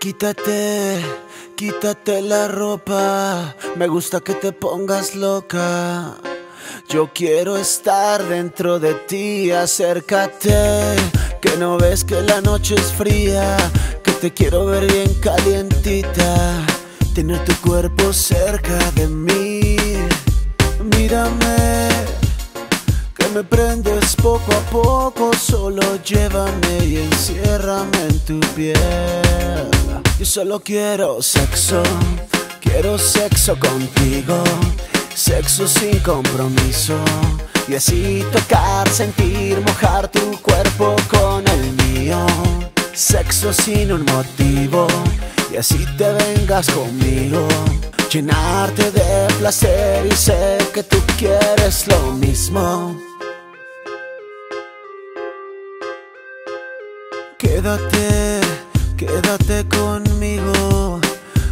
Quítate, quítate la ropa. Me gusta que te pongas loca. Yo quiero estar dentro de ti, acércate. Que no ves que la noche es fría. Que te quiero ver bien calientita. Tener tu cuerpo cerca de mí. Mírame, me prendes poco a poco. Solo llévame y enciérrame en tu piel. Yo solo quiero sexo, quiero sexo contigo, sexo sin compromiso. Y así tocar, sentir, mojar tu cuerpo con el mío. Sexo sin un motivo, y así te vengas conmigo. Llenarte de placer y sé que tú quieres lo mismo. Quédate Quédate conmigo,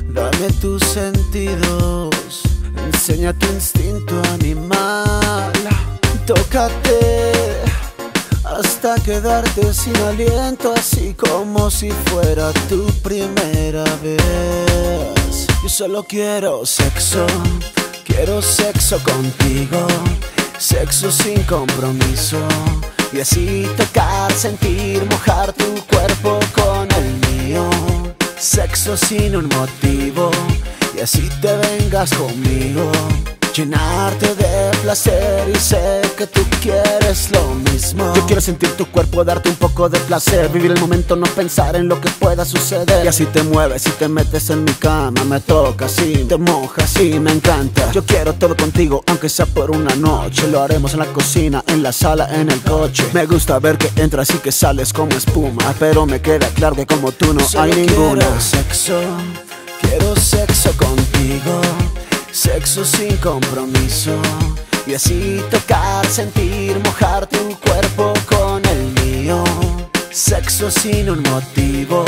dame tus sentidos, enseña tu instinto animal. Tócate hasta quedarte sin aliento, así como si fuera tu primera vez. Yo solo quiero sexo, quiero sexo contigo, sexo sin compromiso. Y así tocar, sentir, mojar Sin un motivo y así te vengas conmigo. Llenarte de placer y sé que tú quieres lo mismo. Yo quiero sentir tu cuerpo, darte un poco de placer. Vivir el momento, no pensar en lo que pueda suceder. Y así te mueves y te metes en mi cama. Me tocas y te mojas y me encanta. Yo quiero todo contigo, aunque sea por una noche. Lo haremos en la cocina, en la sala, en el coche. Me gusta ver que entras y que sales como espuma. Pero me queda claro que como tú no hay ninguno. Quiero sexo, contigo Sexo sin compromiso y así tocar, sentir, mojar tu cuerpo con el mío. Sexo sin un motivo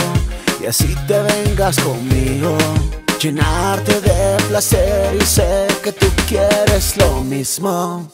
y así te vengas conmigo. Llenarte de placer y sé que tú quieres lo mismo.